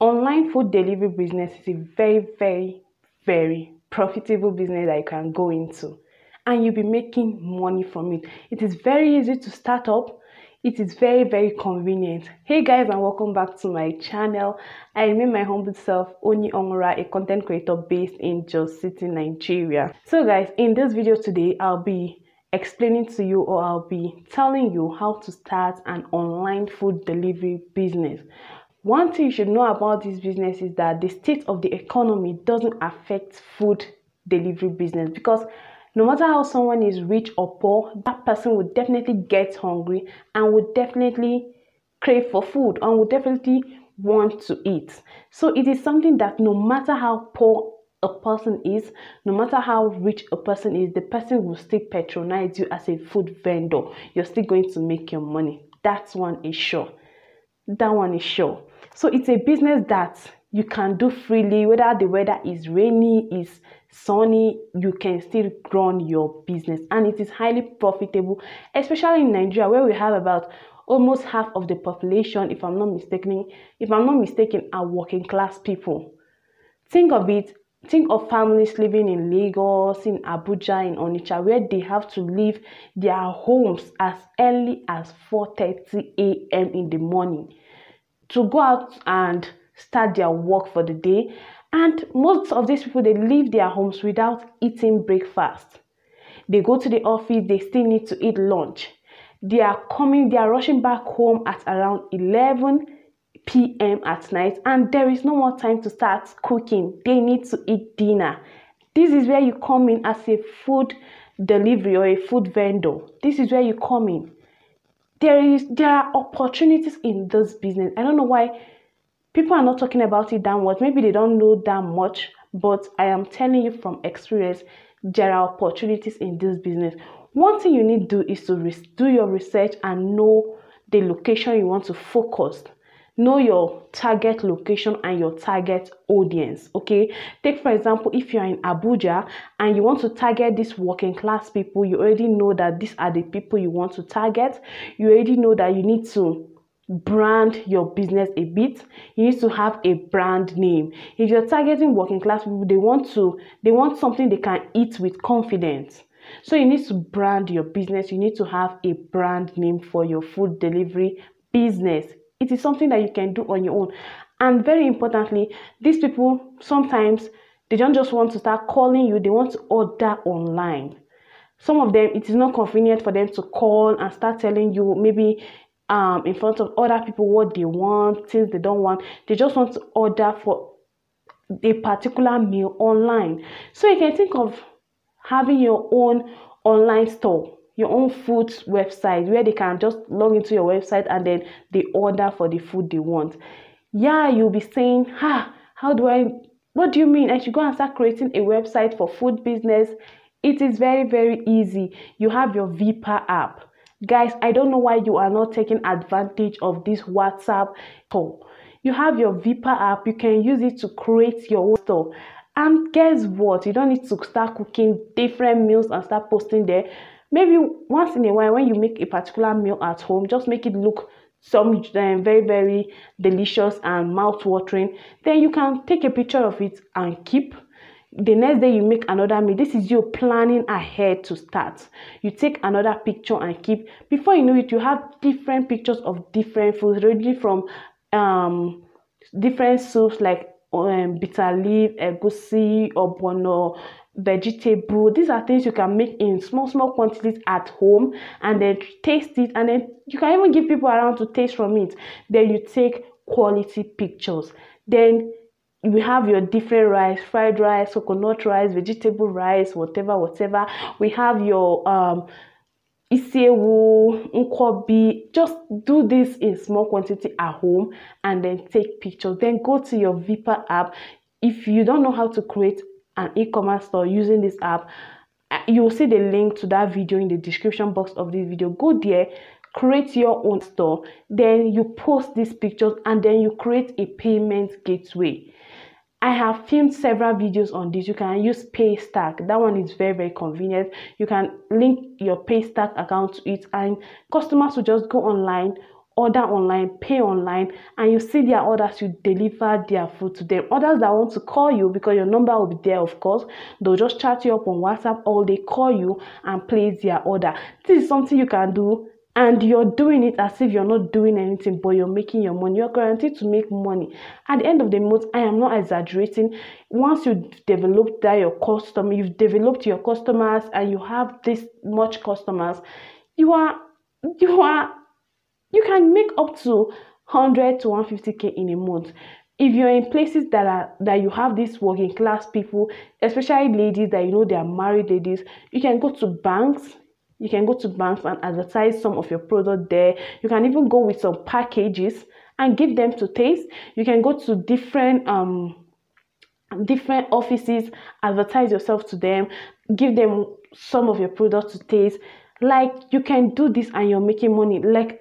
online food delivery business is a very, very, very profitable business that you can go into and you'll be making money from it. It is very easy to start up. It is very, very convenient. Hey guys, and welcome back to my channel. I remain my humble self, Onyi Onwurah, a content creator based in Jos City, Nigeria. So, guys, in this video today, I'll be explaining to you or I'll be telling you how to start an online food delivery business. One thing you should know about this business is that the state of the economy doesn't affect food delivery business because no matter how someone is rich or poor, that person would definitely get hungry and would definitely crave for food and would definitely want to eat. So it is something that no matter how poor a person is, no matter how rich a person is, the person will still patronize you as a food vendor. You're still going to make your money. That's one is sure. That one is sure. So it's a business that you can do freely, whether the weather is rainy, is sunny, you can still run your business, and it is highly profitable, especially in Nigeria where we have about almost half of the population, if I'm not mistaken, if I'm not mistaken, are working class people. Think of it. Think of families living in Lagos, in Abuja, in Onitsha, where they have to leave their homes as early as 4:30 a.m. in the morning to go out and start their work for the day. And most of these people they leave their homes without eating breakfast. They go to the office, they still need to eat lunch. They are coming, they are rushing back home at around 11 p.m. at night, and there is no more time to start cooking. They need to eat dinner. This is where you come in as a food delivery or a food vendor. This is where you come in. There is there are opportunities in this business. I don't know why people are not talking about it that much. Maybe they don't know that much, but I am telling you from experience, there are opportunities in this business. One thing you need to do is to do your research and know the location you want to focus. Know your target location and your target audience. Okay, take for example, if you're in Abuja and you want to target these working class people, you already know that these are the people you want to target. You already know that you need to brand your business a bit. You need to have a brand name. If you're targeting working class people they want to they want something they can eat with confidence. So you need to brand your business. You need to have a brand name for your food delivery business it is something that you can do on your own and very importantly these people sometimes they don't just want to start calling you they want to order online some of them it is not convenient for them to call and start telling you maybe um in front of other people what they want, things they don't want. They just want to order for a particular meal online. So you can think of having your own online store, your own food website where they can just log into your website and then they order for the food they want. Yeah, you'll be saying, ha, how do I what do you mean? I should go and start creating a website for food business. It is very, very easy. You have your Vipa app Guys, I don't know why you are not taking advantage of this WhatsApp call. You have your Vipa app, you can use it to create your own store. And guess what? You don't need to start cooking different meals and start posting there. Maybe once in a while, when you make a particular meal at home, just make it look some um, very very delicious and mouth watering then you can take a picture of it and keep. The next day you make another meal. This is you planning ahead to start. You take another picture and keep. Before you know it you have different pictures of different foods ready from um different soups like um, bitter leaf egusi ogbono vegetable. These are things you can make in small small quantities at home and then taste it and then you can even give people around to taste from it. Then you take quality pictures. Then we have your different rice fried rice coconut rice vegetable rice whatever whatever. We have your um isiewu nkwobi just do this in small quantity at home and then take pictures. Then go to your vipa app. If you don't know how to create an e-commerce store using this app uh, you'll see the link to that video in the description box of this video go there create your own store then you post these pictures and then you create a payment gateway I have filmed several videos on this. You can use Paystack. That one is very, very convenient. You can link your Paystack account to it and customers will just go online, order online, pay online, and you see their orders, you deliver their food to them. Others that want to call you because your number will be there, of course, they'll just chat you up on WhatsApp or they call you and place their order. This is something you can do and you're doing it as if you're not doing anything, but you're making your money. You're guaranteed to make money. At the end of the month, I am not exaggerating. Once you've developed that your customer, you've developed your customers, and you have this much customers, you are you are you can make up to 100 to 150k in a month. If you're in places that are that you have these working class people especially ladies that you know they are married ladies you can go to banks. You can go to banks and advertise some of your product there. You can even go with some packages and give them to taste. You can go to different um different offices advertise yourself to them give them some of your products to taste. Like you can do this and you're making money. Like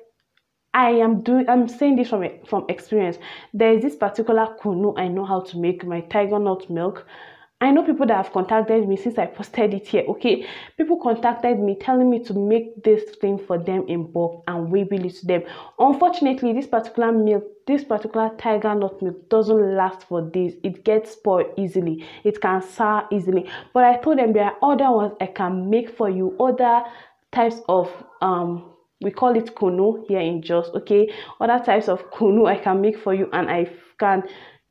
I am doing I'm saying this from from experience. There is this particular kunu I know how to make my tiger nut milk. I know people that have contacted me since I posted it here. Okay, people contacted me telling me to make this thing for them in bulk and we bill it to them. Unfortunately, this particular milk, this particular tiger nut milk doesn't last for days. It gets spoiled easily. It can sour easily. But I told them there are other ones I can make for you, other types of um we call it kunu here in Jos, okay? Other types of kunu I can make for you and I can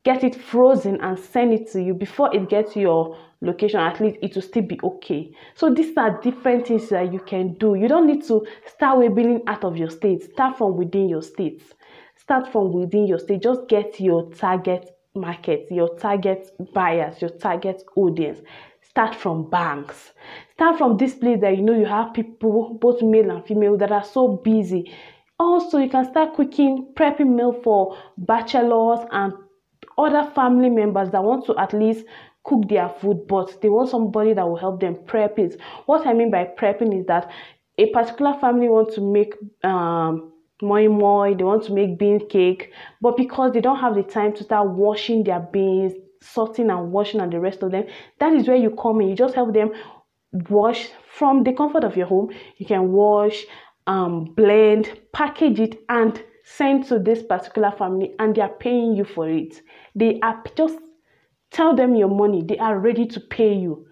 get it frozen and send it to you. Before it gets your location at least it will still be okay. So these are different things that you can do. You don't need to start webbing out of your state. Start from within your state. Start from within your state. Just get your target market your target buyers your target audience. Start from banks start from this place that you know you have people both male and female that are so busy. Also you can start cooking prepping meal for bachelors and other family members that want to at least cook their food but they want somebody that will help them prep it. What i mean by prepping is that a particular family wants to make um moi moi they want to make bean cake but because they don't have the time to start washing their beans sorting and washing and the rest of them that is where you come in. You just help them wash from the comfort of your home. You can wash um blend package it and send to this particular family and they are paying you for it. They are just tell them your money. They are ready to pay you.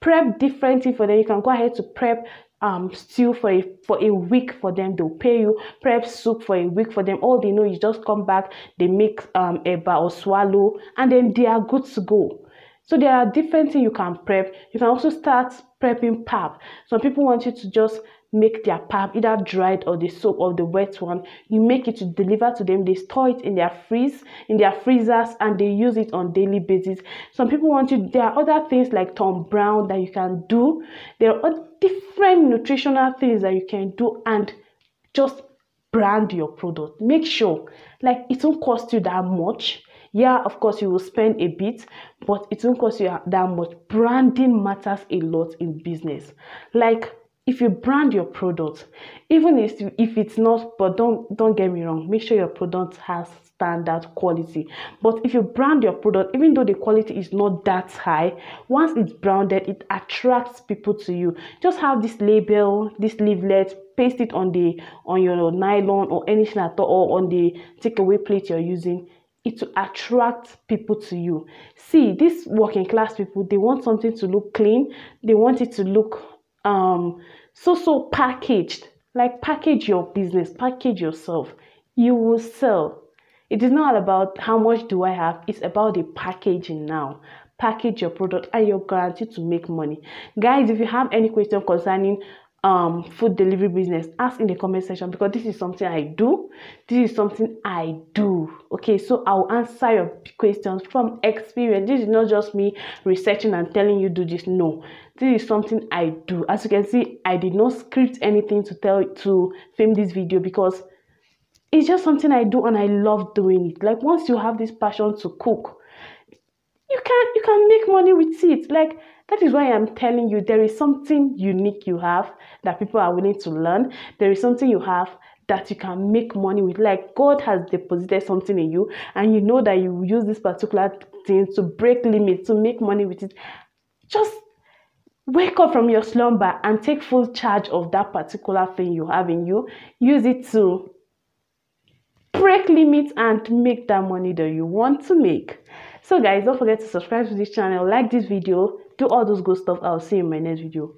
Prep differently for them. You can go ahead to prep um stew for a for a week for them. They'll pay you. Prep soup for a week for them. All they know is just come back. They make um eba or swallow and then they are good to go so there are different things you can prep. You can also start prepping pap. Some people want you to just make their pap either dried or the soap or the wet one. You make it to deliver to them. They store it in their freeze in their freezers and they use it on daily basis. Some people want you there are other things like tom brown that you can do. There are different nutritional things that you can do and just brand your product. Make sure like it won't cost you that much yeah of course you will spend a bit but it won't cost you that much. Branding matters a lot in business. Like if you brand your product even if if it's not but don't don't get me wrong make sure your product has standard quality. But if you brand your product even though the quality is not that high once it's branded it attracts people to you. Just have this label this leaflet paste it on the on your nylon or anything at all or on the takeaway plate you're using it to attract people to you. See these working class people they want something to look clean. They want it to look um so so packaged. Like package your business package yourself. You will sell. It is not about how much do i have. It's about the packaging now. Package your product and you're guaranteed to make money. Guys if you have any question concerning um food delivery business ask in the comment section because this is something i do. This is something i do. Okay so i'll answer your questions from experience. This is not just me researching and telling you do this. No this is something i do. As you can see i did not script anything to tell to film this video because it's just something i do and i love doing it. Like once you have this passion to cook you can you can make money with it. Like that is why I'm telling you there is something unique you have that people are willing to learn. There is something you have that you can make money with. Like God has deposited something in you, and you know that you use this particular thing to break limits, to make money with it. Just wake up from your slumber and take full charge of that particular thing you have in you. Use it to break limits and make that money that you want to make so guys don't forget to subscribe to this channel like this video do all those good stuff. I'll see you in my next video